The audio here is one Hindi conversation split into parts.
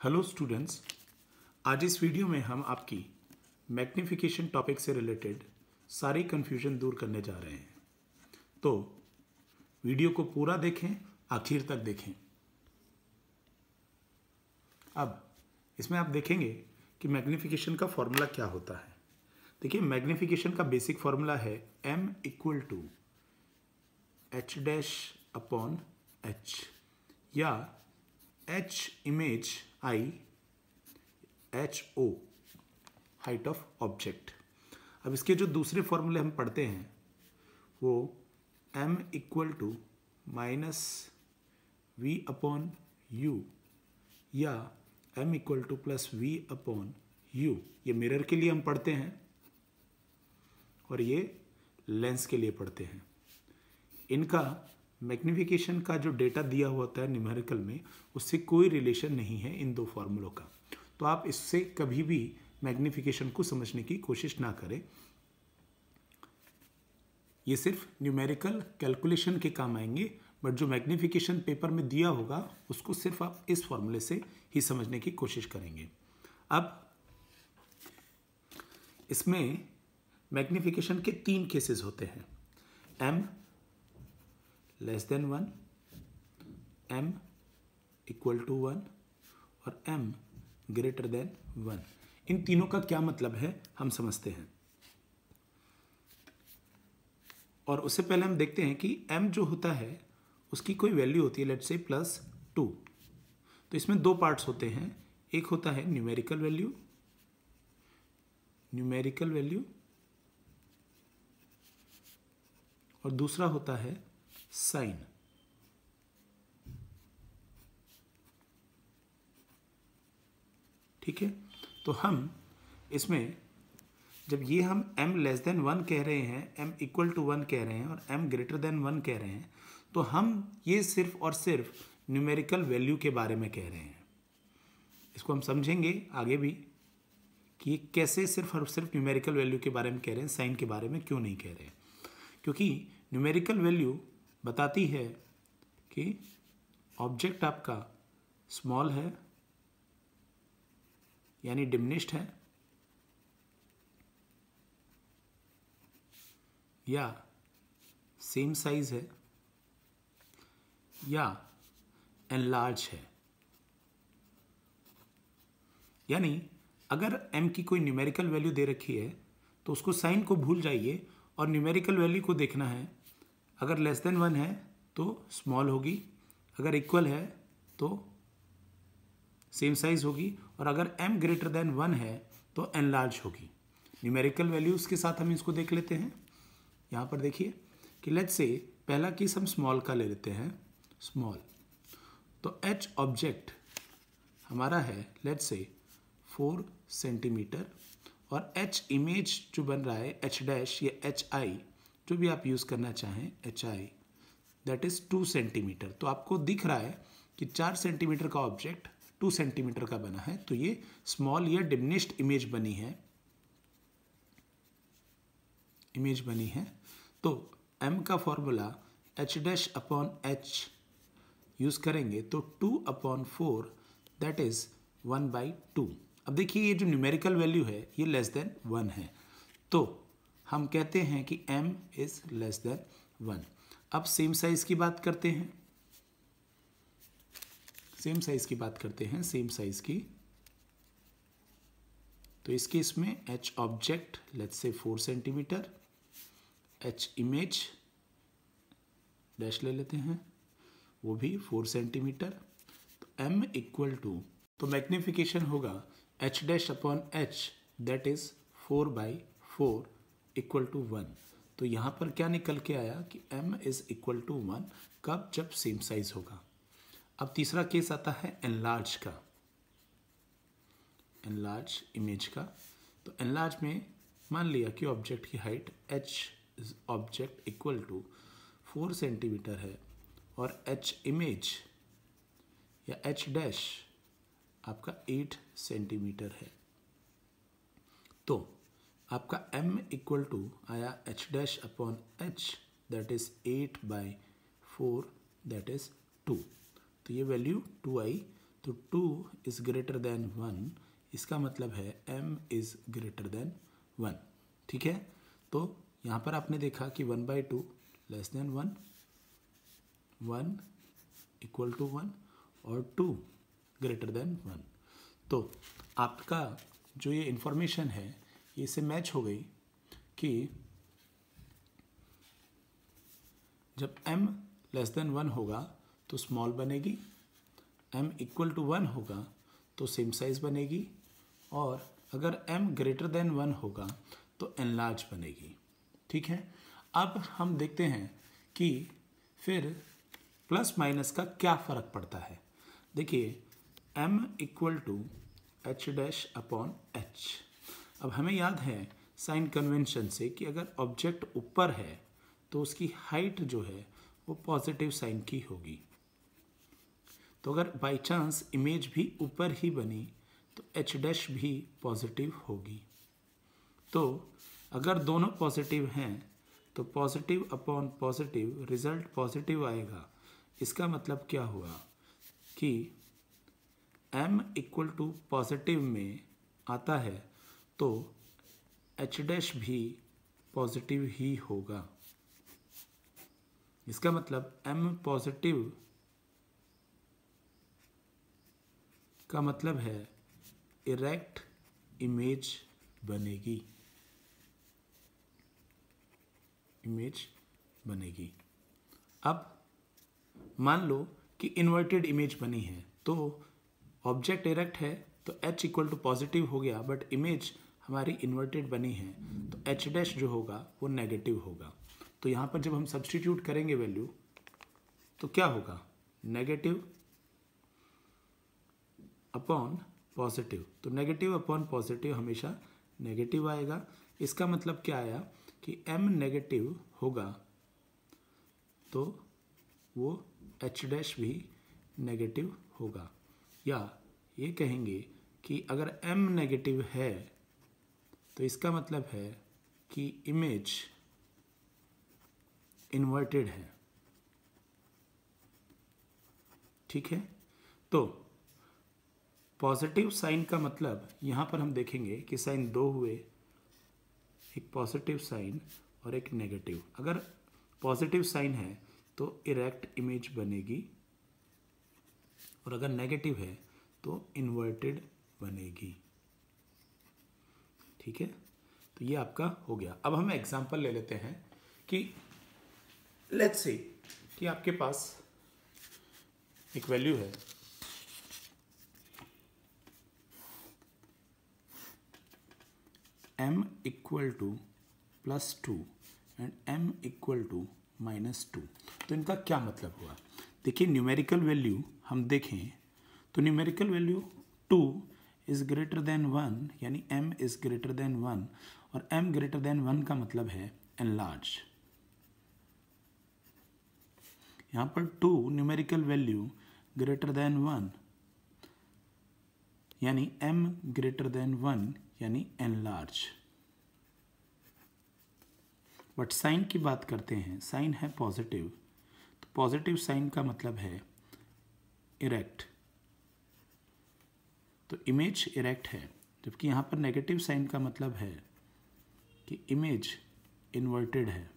हेलो स्टूडेंट्स आज इस वीडियो में हम आपकी मैग्निफिकेशन टॉपिक से रिलेटेड सारी कन्फ्यूज़न दूर करने जा रहे हैं। तो वीडियो को पूरा देखें, आखिर तक देखें। अब, इसमें आप देखेंगे कि मैग्निफिकेशन का फॉर्मूला क्या होता है। देखिए मैग्निफिकेशन का बेसिक फॉर्मूला है m equal to H dash upon H या H image I H O height of object अब इसके जो दूसरे फॉर्मूले हम पढ़ते हैं, वो M equal to minus V upon U या M equal to plus V upon U ये मिरर के लिए हम पढ़ते हैं और ये लेंस के लिए पढ़ते हैं। इनका मैग्नीफिकेशन का जो डेटा दिया हुआ होता है न्यूमेरिकल में, उससे कोई रिलेशन नहीं है इन दो फॉर्मूलों का। तो आप इससे कभी भी मैग्निफिकेशन को समझने की कोशिश ना करें। ये सिर्फ़ न्यूमेरिकल कैलकुलेशन के काम आएँगे, बट जो मैग्निफिकेशन पेपर में दिया होगा, उसको सिर्फ़ आप इस फॉर्मूले से ही समझने की कोशिश करेंगे। अब इसमें मैग्निफिकेशन के तीन केसेस होते हैं। M less than one M equal to one और एम ग्रेटर देन वन इन तीनों का क्या मतलब है, हम समझते हैं। और उससे पहले हम देखते हैं कि m जो होता है, उसकी कोई वैल्यू होती है लेट से प्लस टू तो इसमें दो पार्ट्स होते हैं। एक होता है न्यूमेरिकल वैल्यू न्यूमेरिकल वैल्यू और दूसरा होता है साइन ठीक है? तो हम इसमें, जब ये हम m लेस देन वन कह रहे हैं, m इक्वल टू वन कह रहे हैं और m ग्रेटर देन वन कह रहे हैं तो हम ये सिर्फ़ और सिर्फ़ न्यूमेरिकल वैल्यू के बारे में कह रहे हैं। इसको हम समझेंगे आगे भी कि ये कैसे सिर्फ़ और सिर्फ़ न्यूमेरिकल वैल्यू के बारे में कह रहे हैं साइन के बारे में क्यों नहीं कह रहे हैं? क्योंकि न्यूमेरिकल वैल्यू बताती है कि ऑब्जेक्ट आपका स्मॉल है, यानी डिमिनिश्ड है, या सेम साइज़ है, या एनलार्ज है। यानी अगर m की कोई न्यूमेरिकल वैल्यू दे रखी है तो उसको साइन को भूल जाइए और न्यूमेरिकल वैल्यू को देखना है अगर लेस देन वन है तो स्मॉल होगी। अगर इक्वल है तो सेम साइज़ होगी। और अगर m ग्रेटर देन वन है तो एन लार्ज होगी। न्यूमेरिकल वैल्यूज़ के साथ हम इसको देख लेते हैं। यहाँ पर देखिए कि लेट्स से पहला केस हम स्मॉल का ले लेते हैं। स्मॉल तो h ऑब्जेक्ट हमारा है लेट्स से फोर सेंटीमीटर और h इमेज जो बन रहा है, h डैश या एच आई जो भी आप यूज़ करना चाहें H I that is two centimetre तो आपको दिख रहा है कि चार सेंटीमीटर का ऑब्जेक्ट टू सेंटीमीटर का बना है। तो ये स्मॉल या डिमिनिश्ड इमेज बनी है। इमेज बनी है। तो एम का formula H dash upon H use करेंगे तो two upon four that is one by two अब देखिए ये जो न्यूमेरिकल वैल्यू है, ये लेस देन वन है। तो हम कहते हैं कि m is less than one अब सेम साइज़ की बात करते हैं। सेम साइज़ की बात करते हैं सेम साइज़ की। तो इस केस में h object let's say four centimetre h image dash ले लेते हैं। वो भी फोर सेंटीमीटर तो m इक्वल टू तो मैग्निफिकेशन होगा, h dash upon H that is four by four equal to one तो यहाँ पर क्या निकल के आया कि m is equal to one कब? जब सेम साइज़ होगा। अब तीसरा केस आता है एनलार्ज का। एनलार्ज इमेज का। तो एनलार्ज में मान लिया कि ऑब्जेक्ट की height h is object equal to four centimetre है और h इमेज या h डैश आपका एट सेंटीमीटर है। तो आपका m इक्वल टू आया h dash upon H that is eight by four that is two तो ये वैल्यू टू आई तो two is greater than one इसका मतलब है M is greater than one ठीक है? तो यहाँ पर आपने देखा कि one by two less than one one equal to one और टू ग्रेटर देन वन तो आपका जो ये इंफॉर्मेशन है ये इससे मैच हो गई कि जब m लेस देन वन होगा तो स्मॉल बनेगी, m इक्वल टू वन होगा तो सेम साइज़ बनेगी और अगर m ग्रेटर देन वन होगा तो एनलार्ज बनेगी। ठीक है? अब हम देखते हैं कि फिर प्लस माइनस का क्या फ़र्क पड़ता है। देखिए, m equal to H dash upon H अब हमें याद है साइन कन्वेंशन से कि अगर ऑब्जेक्ट ऊपर है तो उसकी हाइट जो है, वो पॉजिटिव साइन की होगी। तो अगर बाई चांस इमेज भी ऊपर ही बनी तो एच डैश भी पॉजिटिव होगी। तो अगर दोनों पॉजिटिव हैं तो positive upon positive result positive आएगा। इसका मतलब क्या हुआ? कि m इक्वल टू पॉजिटिव में आता है तो एच डैश भी पॉजिटिव ही होगा। इसका मतलब एम पॉजिटिव का मतलब है इरेक्ट इमेज बनेगी। इमेज बनेगी। अब मान लो कि इन्वर्टेड इमेज बनी है तो ऑब्जेक्ट इरेक्ट है तो h इक्वल टू पॉजिटिव हो गया बट इमेज हमारी इन्वर्टेड बनी है तो एच डैश जो होगा, वो नेगेटिव होगा। तो यहाँ पर जब हम सब्सटीट्यूट करेंगे वैल्यू तो क्या होगा? नेगेटिव अपॉन पॉजिटिव तो नेगेटिव अपॉन पॉजिटिव हमेशा नेगेटिव आएगा। इसका मतलब क्या आया? कि m नेगेटिव होगा तो वो एच डैश भी नेगेटिव होगा। या ये कहेंगे कि अगर m नेगेटिव है तो इसका मतलब है कि इमेज इन्वर्टेड है। ठीक है? तो पॉजिटिव साइन का मतलब यहाँ पर हम देखेंगे कि साइन दो हुए, एक पॉजिटिव साइन और एक नेगेटिव अगर पॉजिटिव साइन है तो इरेक्ट इमेज बनेगी और अगर नेगेटिव है तो इन्वर्टेड बनेगी। ठीक है? तो ये आपका हो गया। अब हम एग्जांपल ले लेते हैं कि लेट्स से कि आपके पास एक वैल्यू है। m equal to plus two and m equal to minus two तो इनका क्या मतलब हुआ? देखिए न्यूमेरिकल वैल्यू हम देखें तो numerical value two is greater than one यानी m is greater than one और m ग्रेटर देन वन का मतलब है एनलार्ज यहाँ पर two numerical value greater than one यानी m ग्रेटर देन वन यानी एनलार्ज बट साइन की बात करते हैं साइन है पॉजिटिव तो पॉजिटिव साइन का मतलब है इरेक्ट तो इमेज इरेक्ट है, जबकि यहाँ पर नेगेटिव साइन का मतलब है कि इमेज इन्वर्टेड है।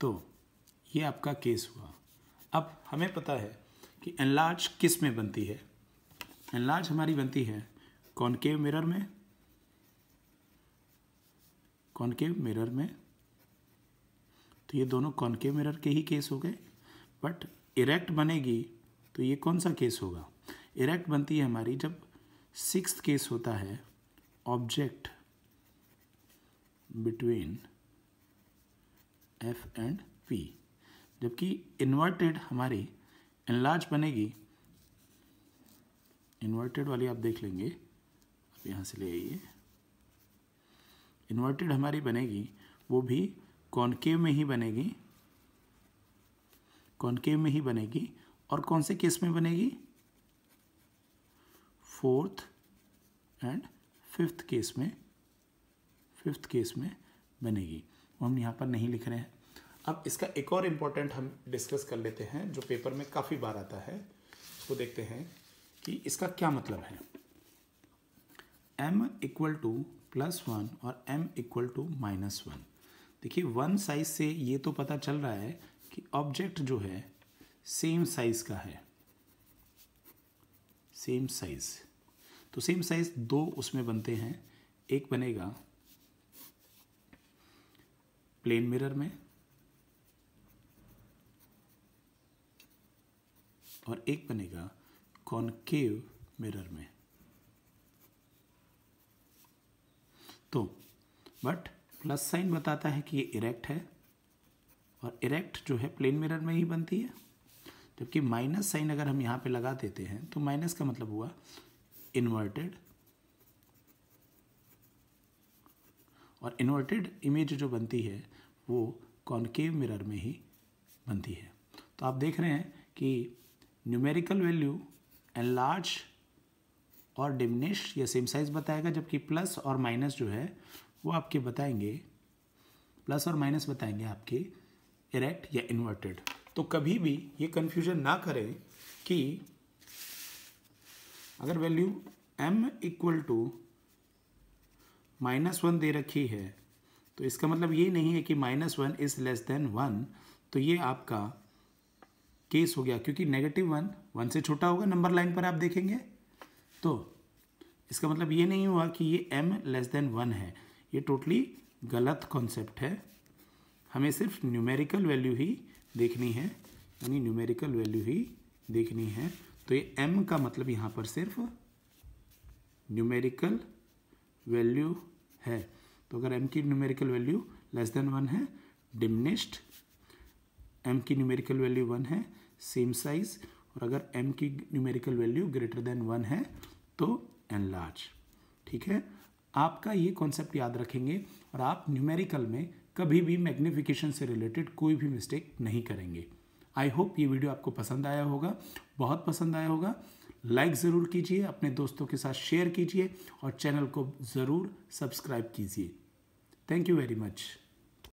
तो ये आपका केस हुआ। अब हमें पता है कि एनलार्ज किसमें बनती है। एनलार्ज हमारी बनती है कॉनकेव मिरर में। कॉनकेव मिरर में। तो ये दोनों कॉनकेव मिरर के ही केस हो गए बट इरेक्ट बनेगी तो ये कौन सा केस होगा? इरेक्ट बनती है हमारी जब सिक्स केस होता है object between F and P जबकि इन्वर्टेड हमारी एनलार्ज बनेगी। इन्वर्टेड वाली आप देख लेंगे। आप यहाँ से ले आइए। इन्वर्टेड हमारी बनेगी, वो भी कॉनकेव में ही बनेगी। कॉनकेव में ही बनेगी। और कौन से केस में बनेगी? फोर्थ एंड फिफ्थ केस में, फिफ्थ केस में बनेगी। वो हम यहाँ पर नहीं लिख रहे हैं। अब इसका एक और इम्पोर्टेंट हम डिस्कस कर लेते हैं, जो पेपर में काफ़ी बार आता है। उसको देखते हैं कि इसका क्या मतलब है। M equal to plus one और m equal to minus one देखिए वन साइज़ से ये तो पता चल रहा है कि ऑब्जेक्ट जो है सेम साइज़ का है। Same size. तो सेम साइज़ दो उसमें बनते हैं। एक बनेगा प्लेन मिरर में और एक बनेगा कॉनकेव मिरर में। तो बट प्लस साइन बताता है कि ये इरेक्ट है और इरेक्ट जो है प्लेन मिरर में ही बनती है। जबकि माइनस साइन अगर हम यहाँ पे लगा देते हैं तो माइनस का मतलब हुआ इन्वर्टेड और इन्वर्टेड इमेज जो बनती है, वो कॉनकेव मिरर में ही बनती है। तो आप देख रहे हैं कि न्यूमेरिकल वैल्यू एनलार्ज और डिमिनिश या सेम साइज़ बताएगा, जबकि प्लस और माइनस जो है, वो आपके बताएँगे प्लस और माइनस बताएँगे आपके इरेक्ट या इन्वर्टेड तो कभी भी ये कन्फ्यूज़न ना करें कि अगर value m equal to minus one दे रखी है तो इसका मतलब ये नहीं है कि minus one is less than one तो ये आपका केस हो गया, क्योंकि नेगेटिव वन वन से छोटा होगा नंबर लाइन पर आप देखेंगे तो इसका मतलब ये नहीं हुआ कि ये m लेस देन वन है। ये टोटली गलत कॉन्सेप्ट है। हमें सिर्फ़ न्यूमेरिकल वैल्यू ही देखनी है, यानी न्यूमेरिकल वैल्यू ही देखनी है। तो ये एम का मतलब यहाँ पर सिर्फ़ न्यूमेरिकल वैल्यू है। तो अगर एम की numerical value less than one है डिमिनिश्ड एम की न्यूमेरिकल वैल्यू वन है सेम साइज़ और अगर एम की numerical value greater than one है तो एन लार्ज ठीक है? आपका ये कॉन्सेप्ट याद रखेंगे, और आप न्यूमेरिकल में कभी भी मैग्निफिकेशन से रिलेटेड कोई भी मिस्टेक नहीं करेंगे। आई होप ये वीडियो आपको पसंद आया होगा, बहुत पसंद आया होगा। लाइक ज़रूर कीजिए, अपने दोस्तों के साथ शेयर कीजिए और चैनल को ज़रूर सब्सक्राइब कीजिए। Thank you very much